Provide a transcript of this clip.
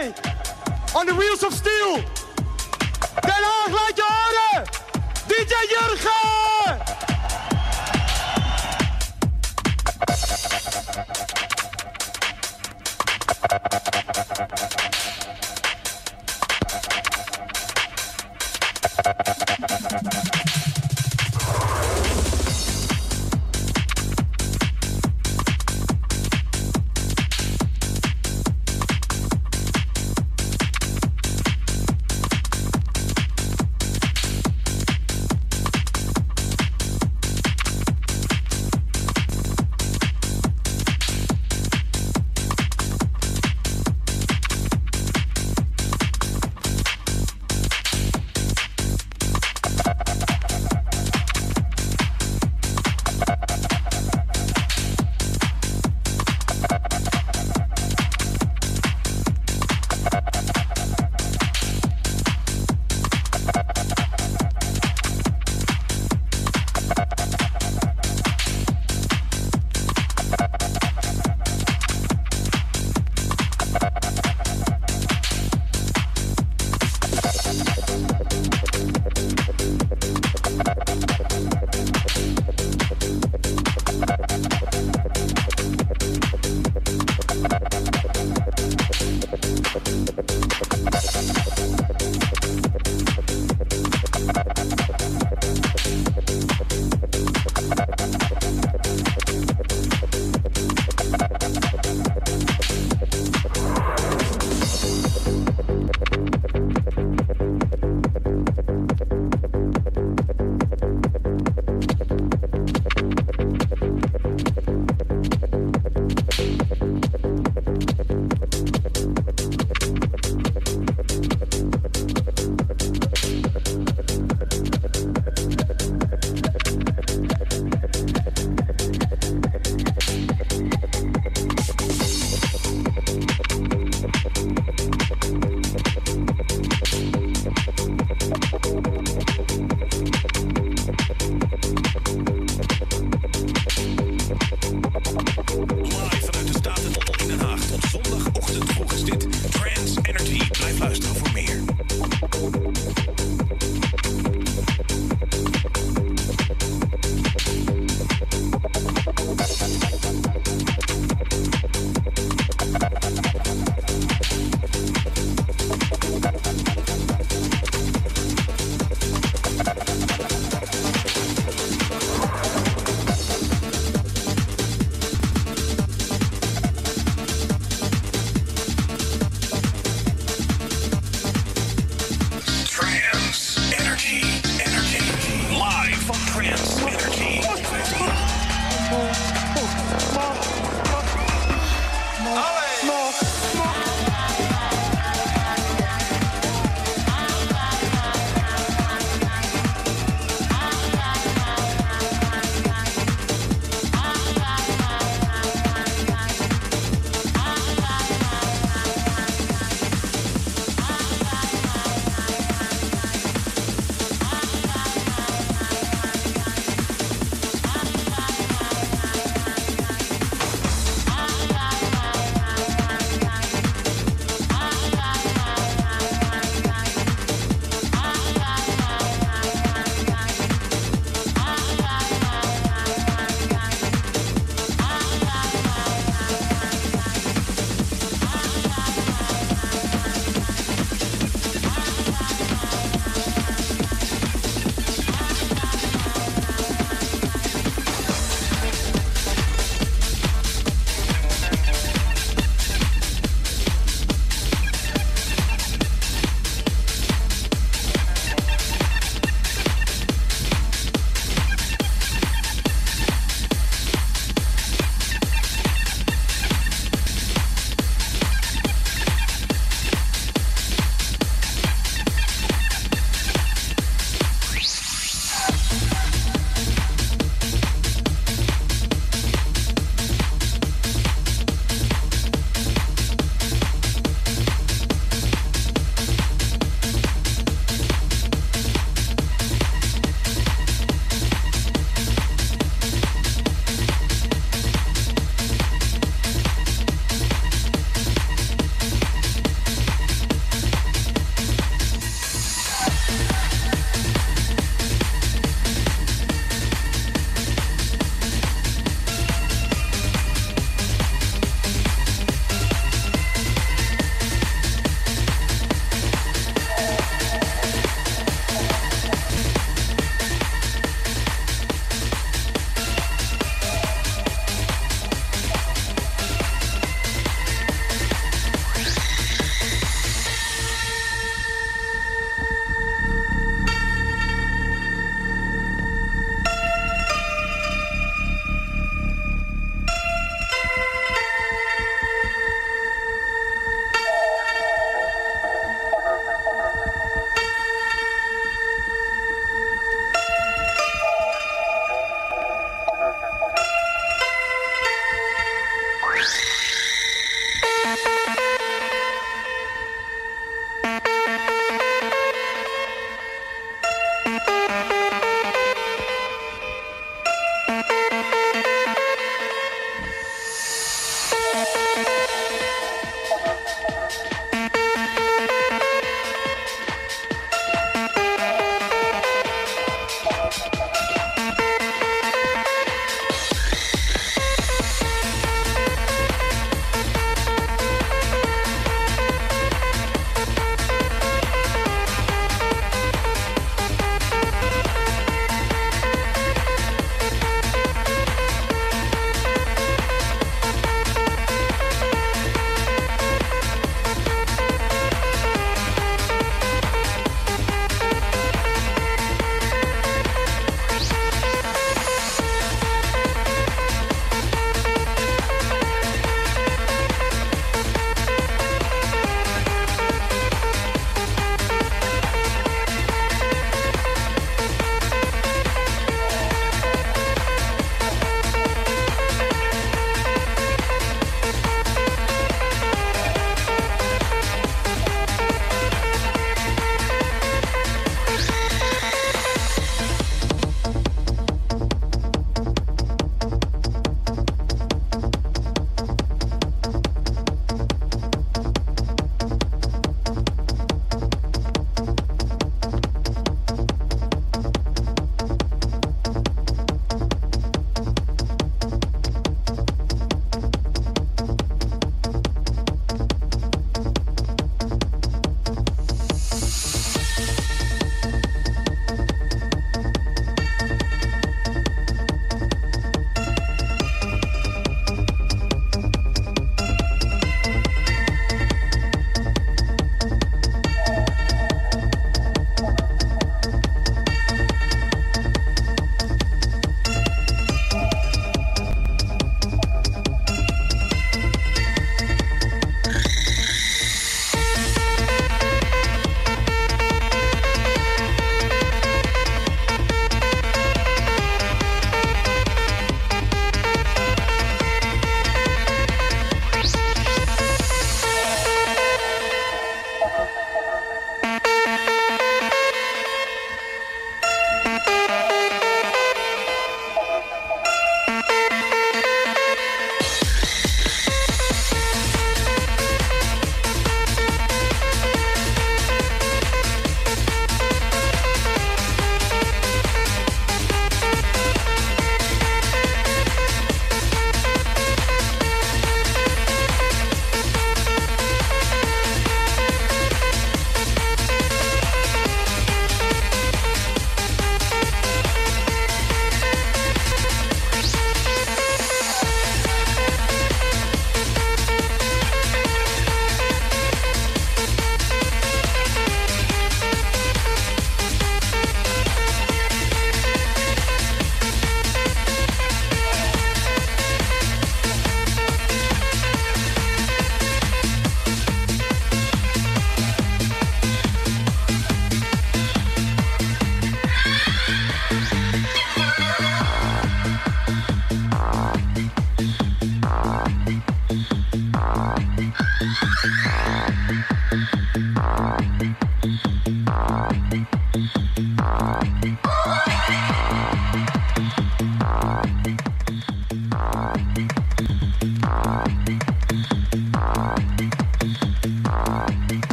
today on the wheels of steel. Den Haag, laat je horen. DJ Jurgen. Thank